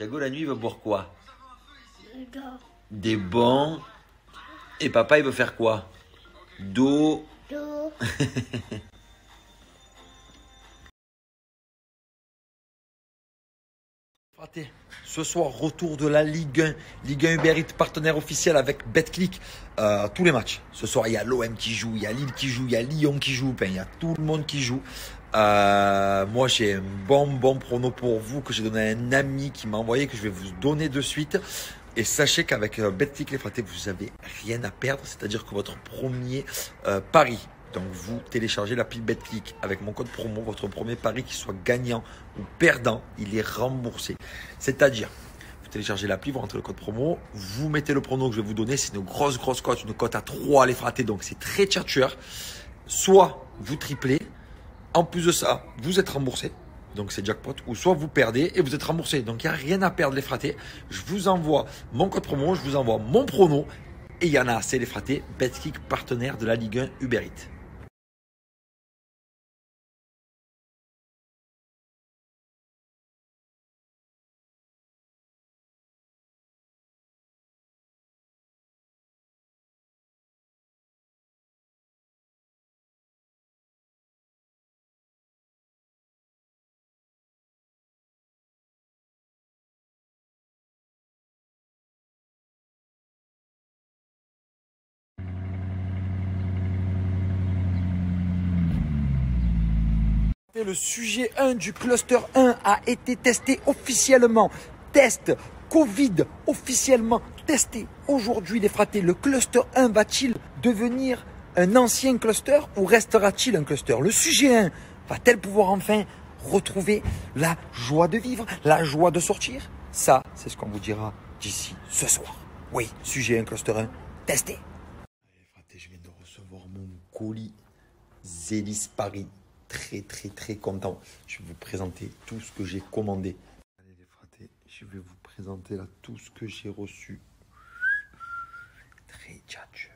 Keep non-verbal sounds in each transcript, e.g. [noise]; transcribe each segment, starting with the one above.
Thiago, la nuit, il veut boire quoi? Des bons. Et papa, il veut faire quoi? D'eau. Do. Fraté, [laughs] Ce soir, retour de la Ligue 1. Ligue 1 Uber Eats, partenaire officiel avec BetClick. Euh, tous les matchs. Ce soir, il y a l'OM qui joue, il y a Lille qui joue, il y a Lyon qui joue. Enfin, il y a tout le monde qui joue. Euh, moi, j'ai un bon, bon prono pour vous que j'ai donné à un ami qui m'a envoyé, que je vais vous donner de suite. Et sachez qu'avec euh, BetClick, les fratés, vous n'avez rien à perdre. C'est-à-dire que votre premier euh, pari, donc vous téléchargez l'appli BetClick avec mon code promo, votre premier pari qui soit gagnant ou perdant, il est remboursé. C'est-à-dire, vous téléchargez l'appli, vous rentrez le code promo, vous mettez le prono que je vais vous donner, c'est une grosse grosse cote, une cote à 3 les fratés, donc c'est très tchatcheur. Soit vous triplez, en plus de ça, vous êtes remboursé. Donc c'est jackpot. Ou soit vous perdez et vous êtes remboursé. Donc il n'y a rien à perdre les fratés. Je vous envoie mon code promo, je vous envoie mon prono. Et il y en a assez les fratés. BetKick partenaire de la Ligue 1 Uber. Le sujet 1 du cluster 1 a été testé officiellement. Test Covid officiellement testé aujourd'hui les fratés. Le cluster 1 va-t-il devenir un ancien cluster ou restera-t-il un cluster? Le sujet 1 va-t-elle pouvoir enfin retrouver la joie de vivre, la joie de sortir? Ça, c'est ce qu'on vous dira d'ici ce soir. Oui, sujet 1 cluster 1 testé. Allez, fratés, je viens de recevoir mon colis Zélis Paris très très très content. Je vais vous présenter tout ce que j'ai commandé. Allez les fratés, je vais vous présenter là tout ce que j'ai reçu. Très tchatcheur.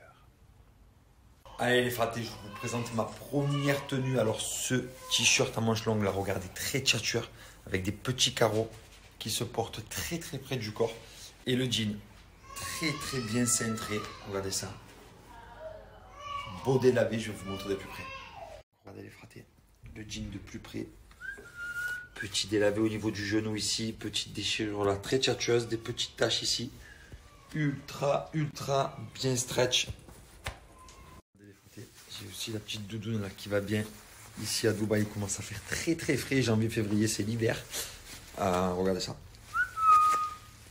Allez les fratés, je vous présente ma première tenue. Alors ce t-shirt à manches longues là, regardez, très tchatcheur avec des petits carreaux qui se portent très très près du corps. Et le jean, très très bien cintré. Regardez ça. Beau délavé, je vais vous montrer de plus près. Regardez les fratés le jean de plus près. Petit délavé au niveau du genou ici, petite déchirure là, très tchatcheuse, des petites taches ici. Ultra, ultra bien stretch. J'ai aussi la petite doudoune là qui va bien. Ici à Dubaï, il commence à faire très très frais. Janvier, février, c'est l'hiver. Ah, regardez ça.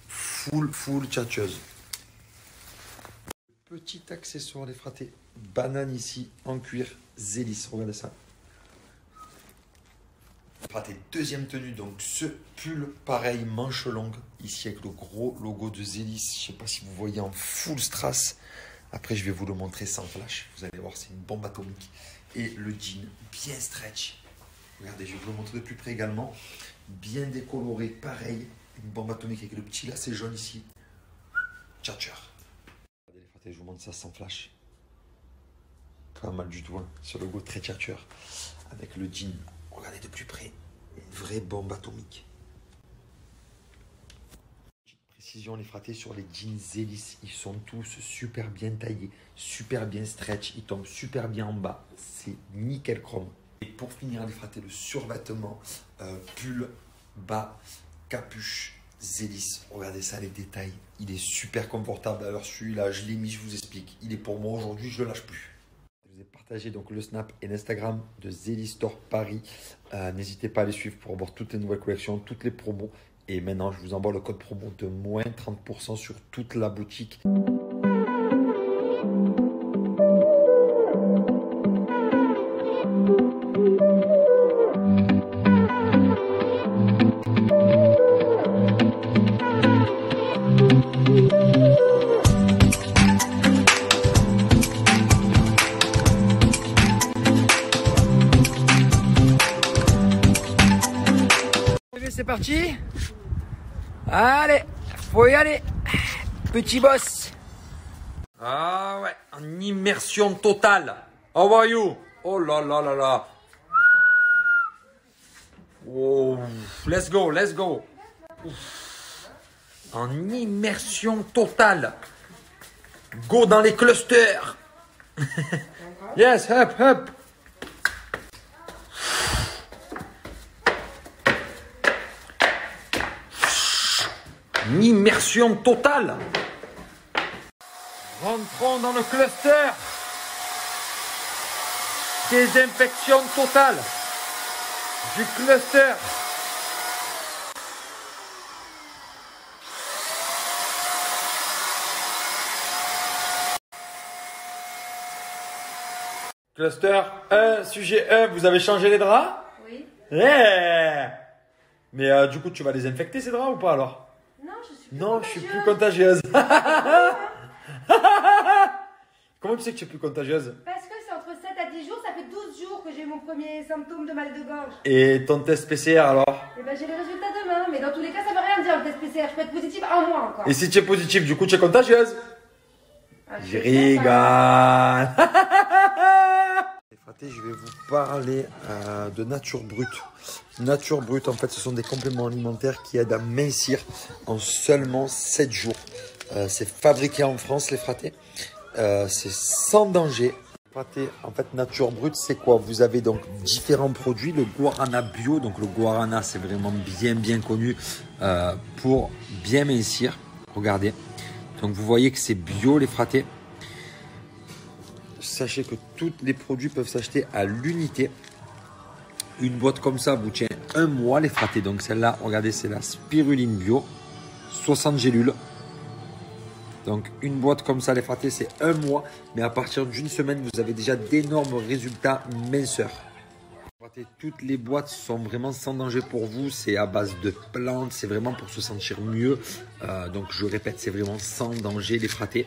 Full, full tchatcheuse. Petit accessoire, les fratés. Banane ici en cuir, zélis. Regardez ça. Fraté, deuxième tenue, donc ce pull pareil, manche longue, ici avec le gros logo de Zélis. Je sais pas si vous voyez en full strass. Après, je vais vous le montrer sans flash. Vous allez voir, c'est une bombe atomique. Et le jean bien stretch. Regardez, je vais vous le montrer de plus près également. Bien décoloré, pareil. Une bombe atomique avec le petit lacet jaune ici. Tchatcher. Regardez les fratés, je vous montre ça sans flash. Pas mal du tout, hein. ce logo très tchatcher. Avec le jean Regardez de plus près, vraie bombe atomique. Précision, les fratés sur les jeans Zélis, ils sont tous super bien taillés, super bien stretch, ils tombent super bien en bas. C'est nickel chrome. Et pour finir, les fratés, le survêtement, euh, pull, bas, capuche, Zélis. Regardez ça, les détails. Il est super confortable. Alors celui-là, je l'ai mis, je vous explique. Il est pour moi aujourd'hui, je ne le lâche plus. Partagé donc le Snap et l'Instagram de Zélis Store Paris. Euh, N'hésitez pas à les suivre pour voir toutes les nouvelles collections, toutes les promos. Et maintenant, je vous envoie le code promo de moins 30% sur toute la boutique. Parti. Allez, faut y aller. Petit boss. Ah ouais, en immersion totale. How are you? Oh là là là là. Oh, let's go, let's go. En immersion totale. Go dans les clusters. [laughs] yes, hop, hop. Une immersion totale. Rentrons dans le cluster. Désinfection totale du cluster. Cluster 1, sujet 1, vous avez changé les draps? Oui. Yeah Mais euh, du coup, tu vas désinfecter ces draps ou pas alors? Non, je suis plus contagieuse. [laughs] Comment tu sais que tu es plus contagieuse? Parce que c'est entre 7 à 10 jours, ça fait 12 jours que j'ai mon premier symptôme de mal de gorge. Et ton test PCR alors? Et ben j'ai les résultats demain, mais dans tous les cas, ça veut rien dire le test PCR. Je peux être positive un mois encore. Et si tu es positif, du coup, tu es contagieuse? Ah, Je sais rigole. pas. [laughs] je vais vous parler euh, de nature brute. Nature brute, en fait, ce sont des compléments alimentaires qui aident à mincir en seulement 7 jours. Euh, c'est fabriqué en France, les fratés. Euh, c'est sans danger. En fait, nature brute, c'est quoi? Vous avez donc différents produits. Le guarana bio, donc le guarana, c'est vraiment bien, bien connu pour bien mincir. Regardez. Donc, vous voyez que c'est bio, les fratés. Sachez que tous les produits peuvent s'acheter à l'unité. Une boîte comme ça vous tient un mois les fratés. Donc celle-là, regardez, c'est la spiruline bio. 60 gélules. Donc une boîte comme ça les fratés, c'est un mois. Mais à partir d'une semaine, vous avez déjà d'énormes résultats minceurs. Toutes les boîtes sont vraiment sans danger pour vous. C'est à base de plantes. C'est vraiment pour se sentir mieux. Euh, donc je répète, c'est vraiment sans danger les fratés.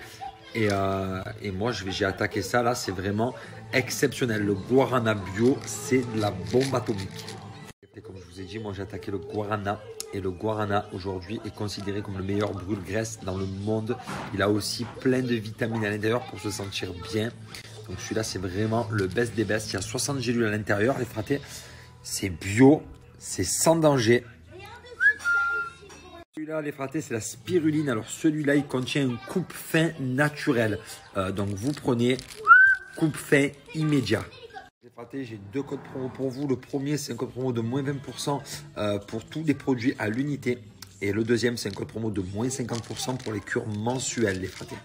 Et, euh, et moi, j'ai attaqué ça là, c'est vraiment exceptionnel. Le guarana bio, c'est de la bombe atomique. Et comme je vous ai dit, moi j'ai attaqué le guarana. Et le guarana aujourd'hui est considéré comme le meilleur brûle-graisse dans le monde. Il a aussi plein de vitamines à l'intérieur pour se sentir bien. Donc celui-là, c'est vraiment le best des best. Il y a 60 gélules à l'intérieur, les fratés. C'est bio, c'est sans danger. Celui-là, les fratés, c'est la spiruline. Alors celui-là, il contient une coupe fin naturelle. Euh, donc vous prenez coupe fin immédiat. Les fratés, j'ai deux codes promo pour vous. Le premier, c'est un code promo de moins 20% euh, pour tous les produits à l'unité. Et le deuxième, c'est un code promo de moins 50% pour les cures mensuelles, les fratés.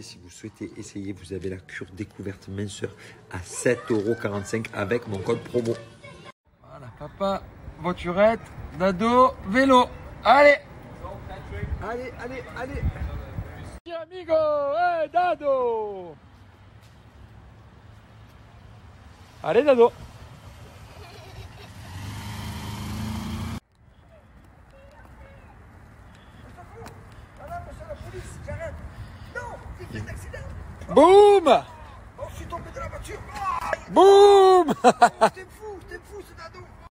Si vous souhaitez essayer, vous avez la cure découverte minceur à 7,45€ avec mon code promo. Voilà, papa, voiturette, dado, vélo. Allez. Allez, allez, allez. Amigo, hey, dado. Allez, dado Boum Oh,